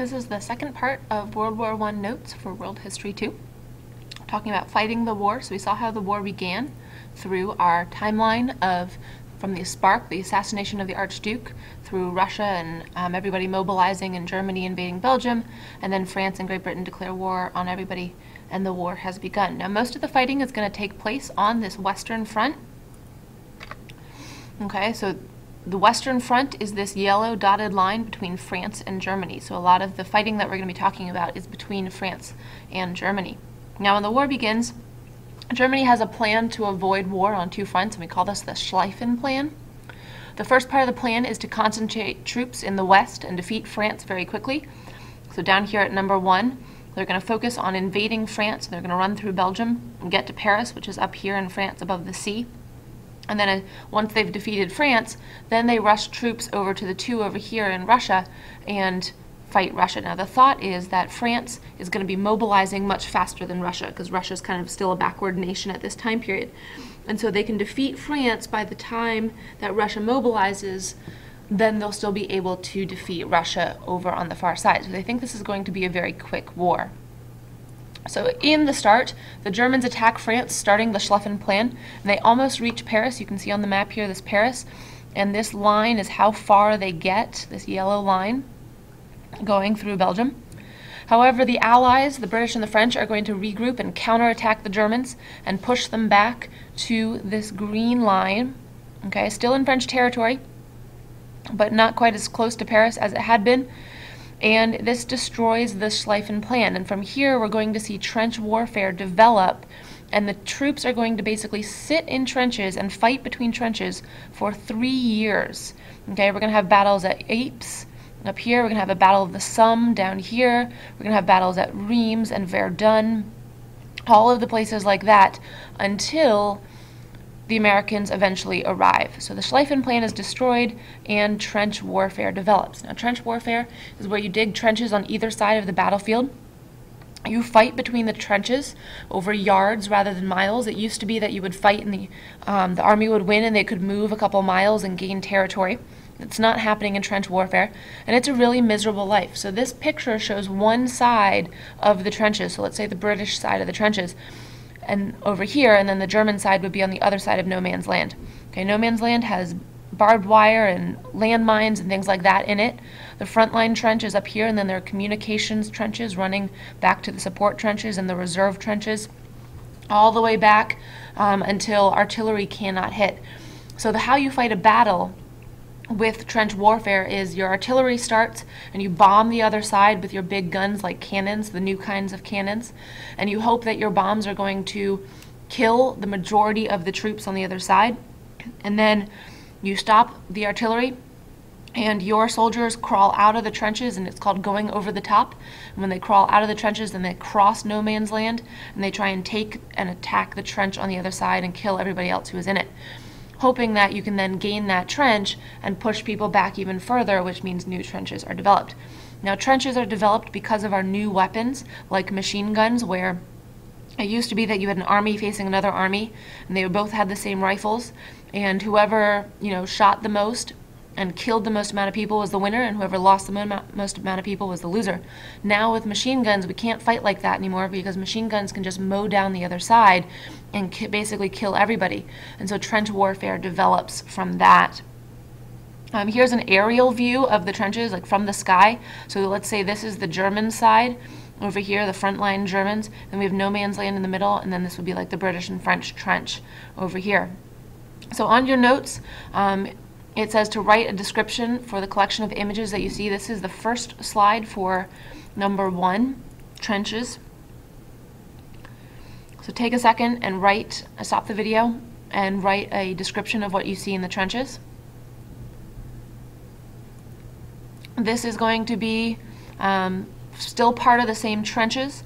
This is the second part of World War I notes for World History 2. Talking about fighting the war, so we saw how the war began through our timeline of from the spark, the assassination of the Archduke, through Russia and um, everybody mobilizing and Germany invading Belgium, and then France and Great Britain declare war on everybody, and the war has begun. Now, most of the fighting is going to take place on this western front. Okay, so the Western Front is this yellow dotted line between France and Germany. So a lot of the fighting that we're going to be talking about is between France and Germany. Now when the war begins, Germany has a plan to avoid war on two fronts, and we call this the Schlieffen Plan. The first part of the plan is to concentrate troops in the west and defeat France very quickly. So down here at number one, they're going to focus on invading France. They're going to run through Belgium and get to Paris, which is up here in France above the sea. And then uh, once they've defeated France, then they rush troops over to the two over here in Russia and fight Russia. Now the thought is that France is going to be mobilizing much faster than Russia because Russia is kind of still a backward nation at this time period. And so they can defeat France by the time that Russia mobilizes, then they'll still be able to defeat Russia over on the far side. So they think this is going to be a very quick war. So in the start, the Germans attack France, starting the Schlieffen Plan, and they almost reach Paris. You can see on the map here this Paris, and this line is how far they get, this yellow line, going through Belgium. However, the Allies, the British and the French, are going to regroup and counterattack the Germans and push them back to this green line, okay, still in French territory, but not quite as close to Paris as it had been and this destroys the Schlieffen Plan. And from here, we're going to see trench warfare develop, and the troops are going to basically sit in trenches and fight between trenches for three years. Okay, we're going to have battles at Ypres. Up here, we're going to have a battle of the Somme down here. We're going to have battles at Reims and Verdun, all of the places like that until the Americans eventually arrive. So the Schlieffen Plan is destroyed and trench warfare develops. Now, trench warfare is where you dig trenches on either side of the battlefield. You fight between the trenches over yards rather than miles. It used to be that you would fight and the, um, the army would win and they could move a couple miles and gain territory. It's not happening in trench warfare, and it's a really miserable life. So this picture shows one side of the trenches. So let's say the British side of the trenches and over here, and then the German side would be on the other side of no man's land. Okay, no man's land has barbed wire and landmines and things like that in it. The front line trench is up here, and then there are communications trenches running back to the support trenches and the reserve trenches, all the way back um, until artillery cannot hit. So the how you fight a battle with trench warfare is your artillery starts and you bomb the other side with your big guns like cannons, the new kinds of cannons, and you hope that your bombs are going to kill the majority of the troops on the other side. And then you stop the artillery and your soldiers crawl out of the trenches and it's called going over the top. And when they crawl out of the trenches, then they cross no man's land and they try and take and attack the trench on the other side and kill everybody else who is in it hoping that you can then gain that trench and push people back even further, which means new trenches are developed. Now, trenches are developed because of our new weapons, like machine guns, where it used to be that you had an army facing another army, and they both had the same rifles, and whoever, you know, shot the most and killed the most amount of people was the winner, and whoever lost the most amount of people was the loser. Now with machine guns, we can't fight like that anymore because machine guns can just mow down the other side and ki basically kill everybody. And so trench warfare develops from that. Um, here's an aerial view of the trenches, like from the sky. So let's say this is the German side. Over here, the front line Germans. Then we have no man's land in the middle, and then this would be like the British and French trench over here. So on your notes, um, it says to write a description for the collection of images that you see. This is the first slide for number one, trenches. So take a second and write, stop the video, and write a description of what you see in the trenches. This is going to be um, still part of the same trenches,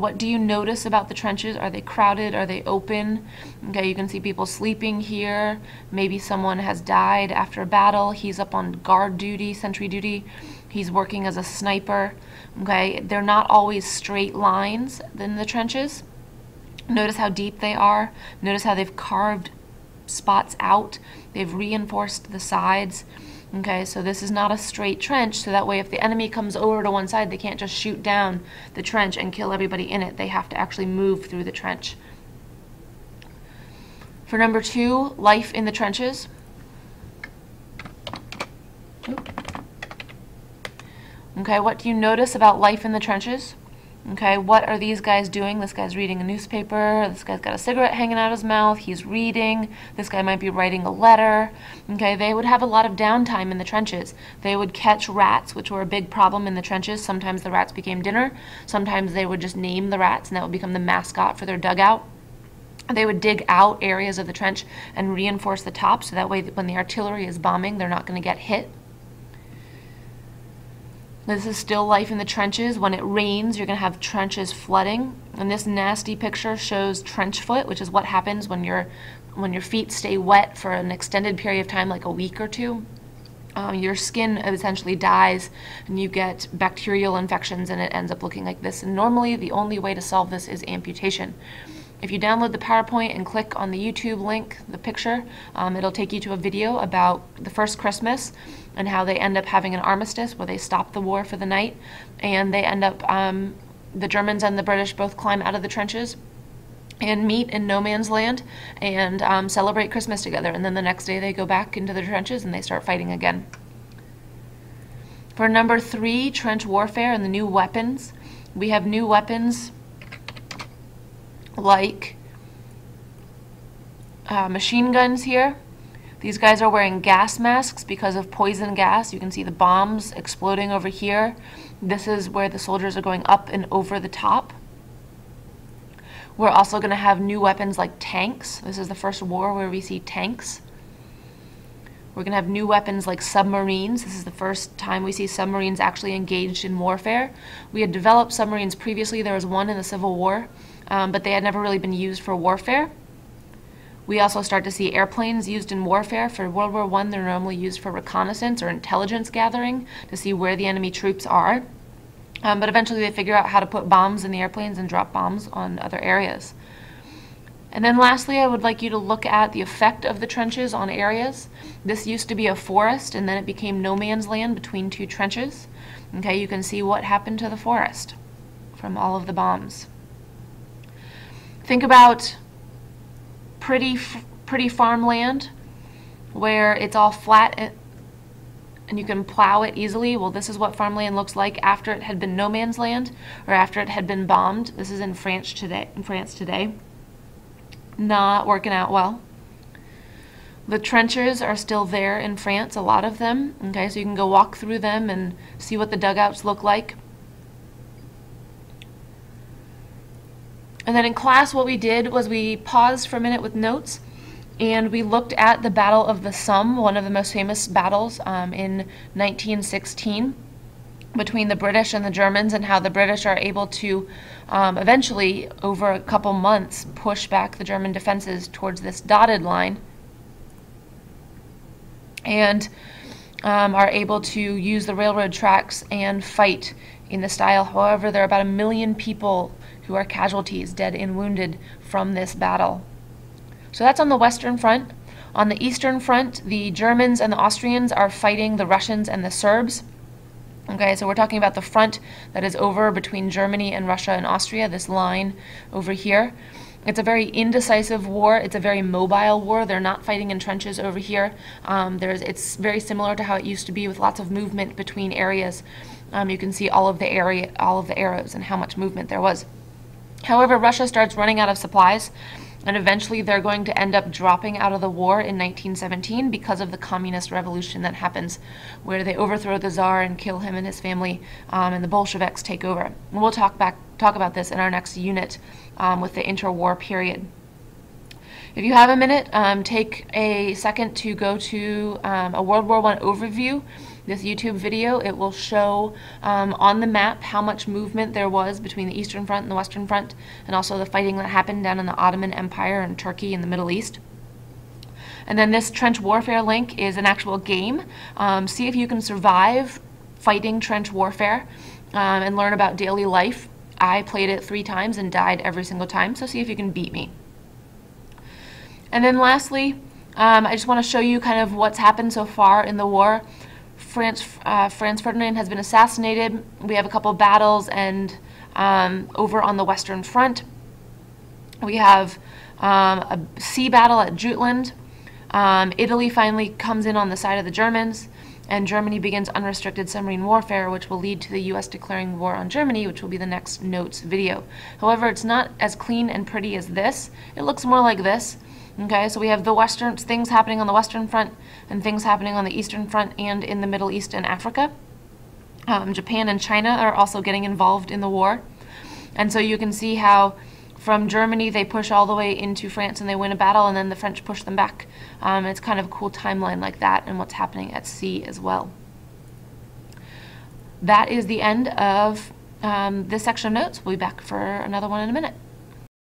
what do you notice about the trenches? Are they crowded? Are they open? Okay, you can see people sleeping here. Maybe someone has died after a battle. He's up on guard duty, sentry duty. He's working as a sniper. Okay, they're not always straight lines in the trenches. Notice how deep they are. Notice how they've carved spots out. They've reinforced the sides. Okay, so this is not a straight trench, so that way if the enemy comes over to one side, they can't just shoot down the trench and kill everybody in it. They have to actually move through the trench. For number two, life in the trenches. Okay, what do you notice about life in the trenches? Okay, what are these guys doing? This guy's reading a newspaper. This guy's got a cigarette hanging out of his mouth. He's reading. This guy might be writing a letter. Okay, they would have a lot of downtime in the trenches. They would catch rats, which were a big problem in the trenches. Sometimes the rats became dinner. Sometimes they would just name the rats, and that would become the mascot for their dugout. They would dig out areas of the trench and reinforce the top so that way when the artillery is bombing, they're not going to get hit. This is still life in the trenches. When it rains, you're going to have trenches flooding. And this nasty picture shows trench foot, which is what happens when your when your feet stay wet for an extended period of time, like a week or two. Um, your skin essentially dies and you get bacterial infections and it ends up looking like this. And normally the only way to solve this is amputation. If you download the PowerPoint and click on the YouTube link, the picture, um, it'll take you to a video about the first Christmas and how they end up having an armistice where they stop the war for the night and they end up, um, the Germans and the British both climb out of the trenches and meet in no man's land and um, celebrate Christmas together. And then the next day they go back into the trenches and they start fighting again. For number three, trench warfare and the new weapons, we have new weapons like uh, machine guns here. These guys are wearing gas masks because of poison gas. You can see the bombs exploding over here. This is where the soldiers are going up and over the top. We're also going to have new weapons like tanks. This is the first war where we see tanks. We're going to have new weapons like submarines. This is the first time we see submarines actually engaged in warfare. We had developed submarines previously. There was one in the Civil War um, but they had never really been used for warfare. We also start to see airplanes used in warfare. For World War I, they're normally used for reconnaissance or intelligence gathering to see where the enemy troops are. Um, but eventually they figure out how to put bombs in the airplanes and drop bombs on other areas. And then lastly, I would like you to look at the effect of the trenches on areas. This used to be a forest and then it became no man's land between two trenches. Okay, you can see what happened to the forest from all of the bombs. Think about pretty, pretty farmland where it's all flat and you can plow it easily. Well, this is what farmland looks like after it had been no man's land or after it had been bombed. This is in France today. In France today, not working out well. The trenches are still there in France, a lot of them. Okay, so you can go walk through them and see what the dugouts look like. And then in class, what we did was we paused for a minute with notes and we looked at the Battle of the Somme, one of the most famous battles um, in 1916 between the British and the Germans, and how the British are able to um, eventually, over a couple months, push back the German defenses towards this dotted line. And um, are able to use the railroad tracks and fight in the style. However, there are about a million people who are casualties, dead and wounded, from this battle. So that's on the Western Front. On the Eastern Front, the Germans and the Austrians are fighting the Russians and the Serbs. Okay, so we're talking about the front that is over between Germany and Russia and Austria, this line over here. It's a very indecisive war. It's a very mobile war. They're not fighting in trenches over here. Um, there's, it's very similar to how it used to be with lots of movement between areas. Um, you can see all of the area, all of the arrows and how much movement there was. However, Russia starts running out of supplies, and eventually they're going to end up dropping out of the war in 1917 because of the communist revolution that happens, where they overthrow the Tsar and kill him and his family, um, and the Bolsheviks take over. And we'll talk back talk about this in our next unit um, with the interwar period. If you have a minute, um, take a second to go to um, a World War I overview this YouTube video. It will show um, on the map how much movement there was between the Eastern Front and the Western Front, and also the fighting that happened down in the Ottoman Empire and Turkey in the Middle East. And then this trench warfare link is an actual game. Um, see if you can survive fighting trench warfare um, and learn about daily life. I played it three times and died every single time, so see if you can beat me. And then lastly, Um, I just want to show you kind of what's happened so far in the war. France, uh, Franz Ferdinand has been assassinated. We have a couple battles, and um, over on the Western Front, we have um, a sea battle at Jutland. Um, Italy finally comes in on the side of the Germans, and Germany begins unrestricted submarine warfare, which will lead to the U.S. declaring war on Germany, which will be the next notes video. However, it's not as clean and pretty as this. It looks more like this. Okay, so we have the western things happening on the western front and things happening on the eastern front and in the Middle East and Africa. Um, Japan and China are also getting involved in the war. And so you can see how from Germany they push all the way into France and they win a battle and then the French push them back. Um, it's kind of a cool timeline like that and what's happening at sea as well. That is the end of um, this section of notes. We'll be back for another one in a minute.